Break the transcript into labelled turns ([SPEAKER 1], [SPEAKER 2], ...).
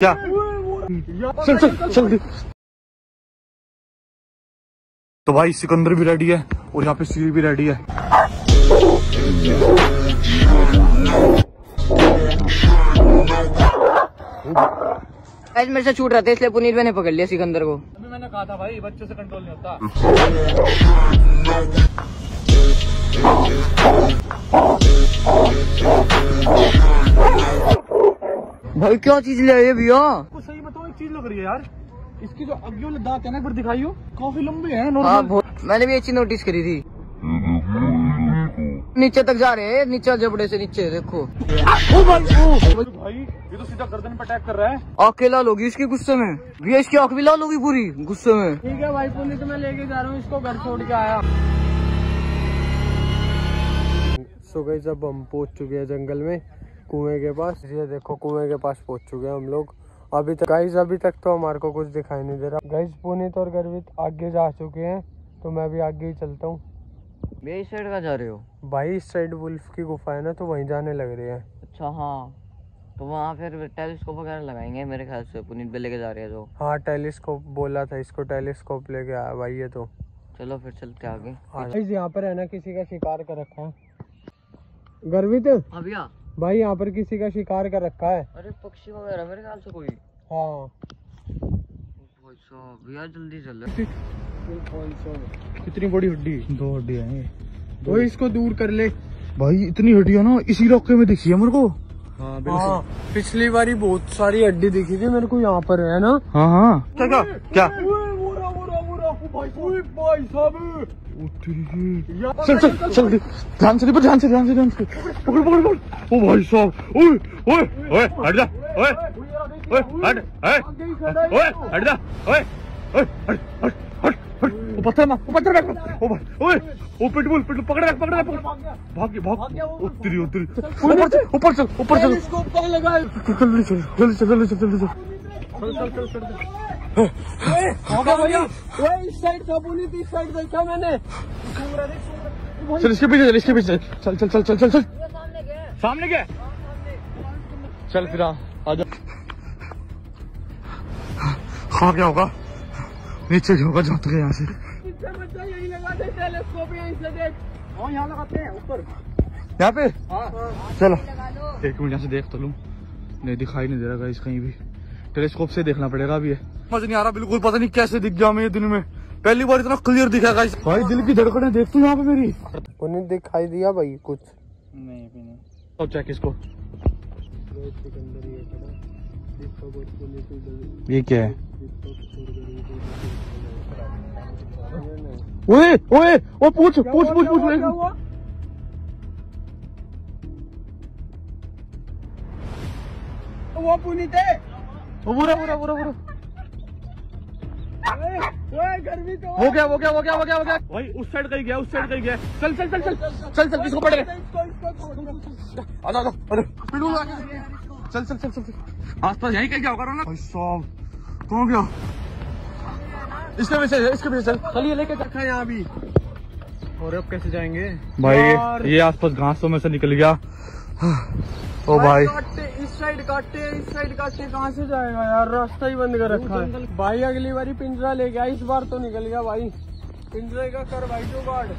[SPEAKER 1] क्या? चल चल चल तो भाई सिकंदर भी रेडी है और यहाँ पे सीरी भी रेडी है।
[SPEAKER 2] आज मेरे से छूट रहा था इसलिए पुनीत मैंने पकड़ लिया सिकंदर को।
[SPEAKER 1] अभी मैंने कहा था भाई बच्चे से कंट्रोल नहीं होता।
[SPEAKER 2] भाई क्या चीज़ ले आए भैया?
[SPEAKER 1] आपको सही बताओ एक चीज़ लग रही है यार। इसकी जो वाले दांत है ना एक बार दिखाइयो काफ़ी लंबे हैं
[SPEAKER 2] हाँ
[SPEAKER 1] नॉर्मल
[SPEAKER 2] मैंने भी अच्छी नोटिस करी थी। नीचे तक जा रहे हैं नीचे जबड़े से नीचे देखो।
[SPEAKER 1] ओ भाई ओ। भाई ये तो सीधा गर्दन पे अटैक कर रहा है।
[SPEAKER 2] आँखें लाल होगी इसके गुस्से में। भैया इसकी आँख भी लाल होगी पूरी गुस्से में।
[SPEAKER 3] ठीक है भाई पुनीत मैं लेके जा रहा हूँ इसको घर छोड़ के आया। सो गई जब हम पहुँच चुके हैं जंगल में कुएँ के पास। ये देखो कुएँ के पास पहुँच चुके हैं हम लोग। अभी तक गाइस अभी तक तो हमारे को कुछ दिखाई नहीं दे रहा। गाइस पुनीत और गर्वित आगे जा चुके हैं तो मैं भी आगे ही चलता हूँ।
[SPEAKER 2] भैया इस साइड का जा रहे हो?
[SPEAKER 3] भाई इस साइड वुल्फ की गुफा है ना तो वहीं जाने लग रहे हैं।
[SPEAKER 2] अच्छा हाँ। तो वहाँ फिर टेलीस्कोप वगैरह लगाएँगे मेरे ख्याल से पुनीत पे लेके जा रहे हैं तो।
[SPEAKER 3] हाँ टेलीस्कोप बोला था इसको टेलीस्कोप लेके आया भाई ये तो।
[SPEAKER 2] चलो फिर चलते आगे।
[SPEAKER 3] यहाँ पर है ना किसी का शिकार कर रखा है। गर्वित?
[SPEAKER 2] हाँ भैया।
[SPEAKER 3] भाई यहाँ पर किसी का शिकार कर रखा है।
[SPEAKER 2] अरे पक्षी वगैरह मेरे ख्याल से कोई।
[SPEAKER 3] हाँ।
[SPEAKER 2] भैया जल्दी चल।
[SPEAKER 1] कितनी बड़ी हड्डी? दो हड्डी है
[SPEAKER 3] वो इसको दूर कर ले।
[SPEAKER 1] भाई इतनी हड्डी ना इसी इलाके में दिखी है मेरे को।
[SPEAKER 3] हाँ पिछली बारी बहुत सारी हड्डी दिखी थी मेरे को यहाँ पर है ना?
[SPEAKER 1] हाँ हाँ। क्या क्या? क्या
[SPEAKER 3] भाई साहब
[SPEAKER 1] चल चल चल ध्यान से ध्यान से ध्यान से ध्यान से। पकड़ पकड़ पकड़। ओ भाई साहब ओए ओए ओए हट जा ओए ओए हट ओए हट जा ओए ओए हट हट हट हट। ओ पत्थर ना ओ पत्थर रख ओ भाई ओए ओ पिटबुल पिटबुल पकड़ रख पकड़ रख भाग गया भाग ओ तेरी ओ तेरी ऊपर चल ऊपर चल ऊपर चल। जल्दी चल जल्दी चल जल्दी चल चल
[SPEAKER 3] भैया वो इस साइड था पुनीत इस साइड देखा मैंने
[SPEAKER 1] चल इसके पीछे चल इसके पीछे चल चल चल चल चल चल सामने क्या चल फिर आ आ जा। हाँ क्या होगा? नीचे क्या होगा? जाते हैं यहाँ से।
[SPEAKER 3] इससे बच्चा यही लगा दे टेलीस्कोप यहीं से देख हाँ। यहाँ लगाते हैं
[SPEAKER 1] पे चलो। एक मिनट यहाँ से देख तो लूँ। नहीं दिखाई नहीं दे रहा गाइस कहीं भी। टेलीस्कोप से देखना पड़ेगा अभी ये। मज़ा नहीं आ रहा बिल्कुल पता नहीं कैसे दिख गया मैं ये दिन में। पहली बार इतना क्लियर दिखा गाइस भाई दिल की धड़कने देख तू यहाँ पे मेरी।
[SPEAKER 3] पुनीत दिखाई दिया भाई कुछ। नहीं नहीं।
[SPEAKER 1] तो चेक इसको। ये क्या है? ओए ओए ओ पूछ पूछ पूछ पूछ
[SPEAKER 3] वो पुनीत है।
[SPEAKER 1] बुरा बुरा बुरा बुरा।
[SPEAKER 3] वो गर्मी तो
[SPEAKER 1] हो गया हो गया हो गया हो गया हो गया। भाई उस साइड कहीं गया उस साइड कहीं गया। चल चल चल चल चल चल किसको आ गया। चल चल चल चल चल। आसपास यहीं कहीं क्या होगा ना भाई साहब कौन गया? इसके पीछे है, इसके पीछे चल
[SPEAKER 3] चलिए लेके रखा है यहाँ भी। और अब कैसे जाएँगे?
[SPEAKER 1] भाई। ये आसपास घासों में से निकल गया। ओ भाई
[SPEAKER 3] साइड काटते हैं, इस साइड काटते कहाँ से जाएगा यार? रास्ता ही बंद कर रखा है। भाई, अगली बारी पिंजरा ले गया इस बार तो निकल गया भाई। पिंजरे का कर भाई जो गार्ड